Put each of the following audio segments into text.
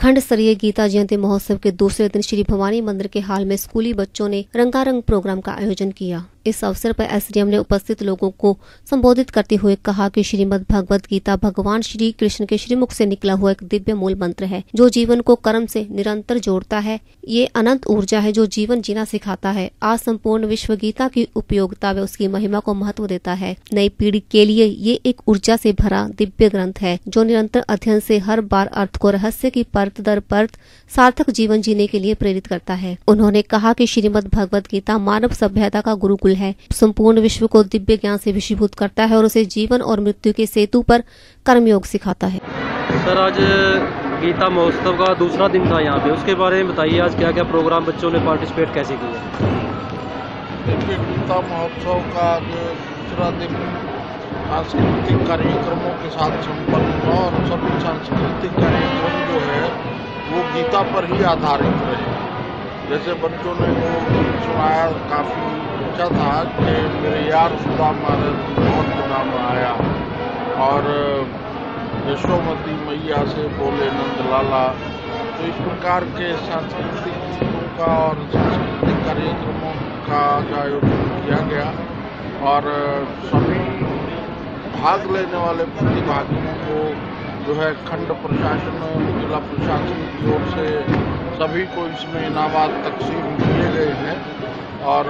खंड स्तरीय गीता जयंती महोत्सव के दूसरे दिन श्री भवानी मंदिर के हाल में स्कूली बच्चों ने रंगारंग प्रोग्राम का आयोजन किया। इस अवसर पर एसडीएम ने उपस्थित लोगों को संबोधित करते हुए कहा कि श्रीमद् भगवद गीता भगवान श्री कृष्ण के श्रीमुख से निकला हुआ एक दिव्य मूल मंत्र है, जो जीवन को कर्म से निरंतर जोड़ता है। ये अनंत ऊर्जा है जो जीवन जीना सिखाता है। आज संपूर्ण विश्व गीता की उपयोगिता व उसकी महिमा को महत्व देता है। नई पीढ़ी के लिए ये एक ऊर्जा से भरा दिव्य ग्रंथ है, जो निरंतर अध्ययन से हर बार अर्थ को रहस्य की परत दर परत सार्थक जीवन जीने के लिए प्रेरित करता है। उन्होंने कहा कि श्रीमद् भगवद गीता मानव सभ्यता का गुरुकुल है। संपूर्ण विश्व को दिव्य ज्ञान से विषीभूत करता है और उसे जीवन और मृत्यु के सेतु पर कर्मयोग सिखाता है। सर आज गीता महोत्सव का दूसरा दिन था यहाँ पे। उसके बारे में बताइए आज क्या क्या प्रोग्राम बच्चों ने पार्टिसिपेट कैसे किया गीता महोत्सव का दूसरा दिन सांस्कृतिक कार्यक्रमों के साथ संपन्न हुआ और सभी सांस्कृतिक कार्यक्रम जो है वो गीता पर ही आधारित रहे। जैसे बच्चों ने वो सुनाया काफ़ी अच्छा था कि मेरे यार सुदामा बहुत नाम आया। और यशोमती मैया से बोले नंद लाला तो इस प्रकार के सांस्कृतिक गीतों का और सांस्कृतिक कार्यक्रमों का आयोजन किया गया। और सभी भाग लेने वाले प्रतिभागियों को जो है खंड प्रशासन, जिला प्रशासन की ओर से सभी को इसमें इनामात तकसीम किए गए और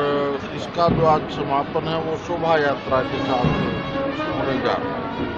इसका जो आज समापन है, वो शोभा यात्रा के साथ होने जा रहा है।